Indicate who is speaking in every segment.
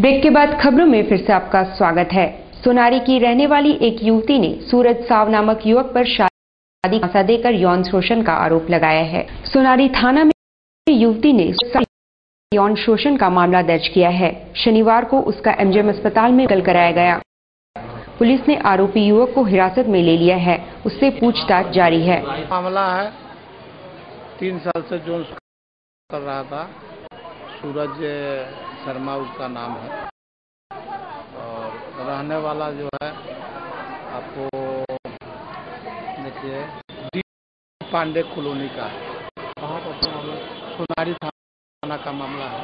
Speaker 1: Break के बाद खबरों में फिर से आपका स्वागत है। सोनारी की रहने वाली एक युवती ने सूरज साव नामक युवक पर शादी देकर यौन शोषण का आरोप लगाया है। सोनारी थाना में युवती ने यौन शोषण का मामला दर्ज किया है। शनिवार को उसका एमजीएम अस्पताल में कल कराया गया। पुलिस ने आरोपी युवक को हिरासत में ले लिया है। उससे पूछताछ जारी है।
Speaker 2: मामला है। तीन साल से जो कर रहा था, सूरज शर्मा उसका नाम है। और रहने वाला जो है, आपको देखिए पांडे कॉलोनी का है। कहाँ का मामला। सोनारी थाना का मामला है।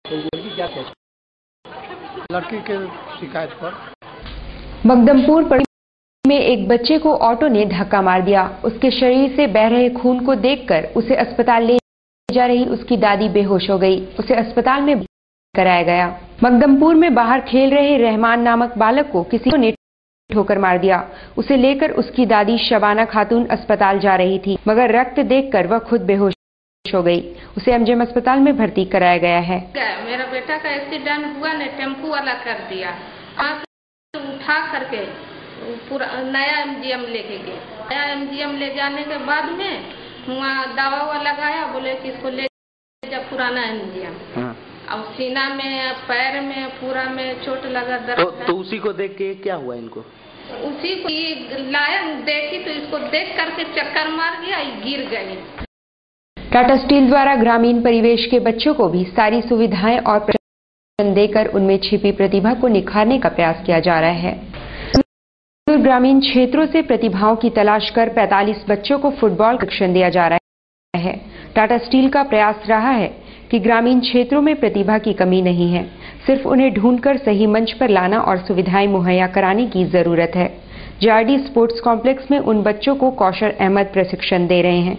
Speaker 2: तो लड़की क्या कहती लड़की के शिकायत पर।
Speaker 1: मकदमपुर पड़ी में एक बच्चे को ऑटो ने धक्का मार दिया। उसके शरीर से बह रहे खून को देखकर उसे अस्पताल ले जा रही उसकी दादी बेहोश हो गई। उसे अस्पताल में कराया गया। मकदमपुर में बाहर खेल रहे रहमान नामक बालक को किसी ने ठोकर मार दिया। उसे लेकर उसकी दादी शबाना खातून अस्पताल जा रही थी मगर रक्त देखकर वह खुद बेहोश हो गई। उसे एमजेएम अस्पताल में भर्ती कराया गया है।
Speaker 3: मेरा बेटा का एक्सीडेंट हुआ ने टेंपू वाला कर दिया। वहाँ उठा करके पूरा नया एमजीएम लेके गए। नया एमजीएम ले जाने के बाद में वहाँ दवा हुआ लगाया बोले कि इसको ले जा पुराना एमजीएम। और सीना में पैर में पूरा में चोट लगा
Speaker 4: तो,
Speaker 3: दर्द है।
Speaker 4: तो उसी को देख के क्या हुआ इनको?
Speaker 3: उसी को लाया देखी तो इसको देख करके चक्कर मार गया गिर गई।
Speaker 1: टाटा स्टील द्वारा ग्रामीण परिवेश के बच्चों को भी सारी सुविधाएँ और प्रशिक्षण देकर उनमें छिपी प्रतिभा को निखारने का प्रयास किया जा रहा है। ग्रामीण क्षेत्रों से प्रतिभाओं की तलाश कर 45 बच्चों को फुटबॉल प्रशिक्षण दिया जा रहा है। टाटा स्टील का प्रयास रहा है कि ग्रामीण क्षेत्रों में प्रतिभा की कमी नहीं है। सिर्फ़ उन्हें ढूंढकर सही मंच पर लाना और सुविधाएँ मुहैया कराने की ज़रूरत है। जारडी स्पोर्ट्स कॉम्प्लेक्स में उन बच्चों को कौशल अहमद प्रशिक्षण दे रहे हैं।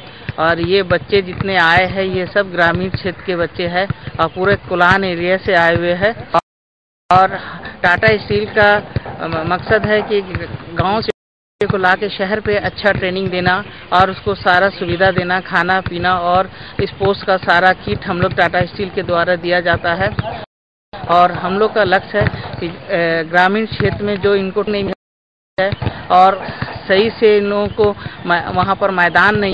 Speaker 5: और ये बच्चे जितने आए हैं, ये सब ग्रामीण क्षेत्र के बच्चे हैं और पूरे कुलान एरिया से आए हुए हैं। और टाटा स्टील का मकसद है कि गाँव से को ला के शहर पे अच्छा ट्रेनिंग देना और उसको सारा सुविधा देना, खाना, पीना और स्पोर्ट्स का सारा किट हम लोग टाटा स्टील के द्वारा दिया जाता है। और हम लोग का लक्ष्य है कि ग्रामीण क्षेत्र में जो इनको नहीं है और सही से इन लोगों को वहाँ पर मैदान नहीं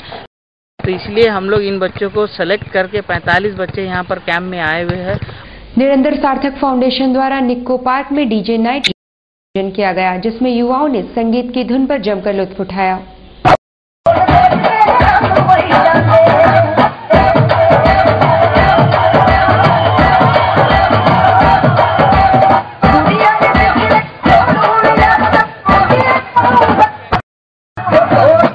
Speaker 5: तो इसलिए हम लोग इन बच्चों को सेलेक्ट करके 45 बच्चे यहाँ पर कैंप में आए हुए हैं
Speaker 1: निरंतर सार्थक फाउंडेशन द्वारा निक्को पार्क में डीजे नाइट आयोजन किया गया जिसमें युवाओं ने संगीत की धुन पर जमकर लुत्फ उठाया Oh!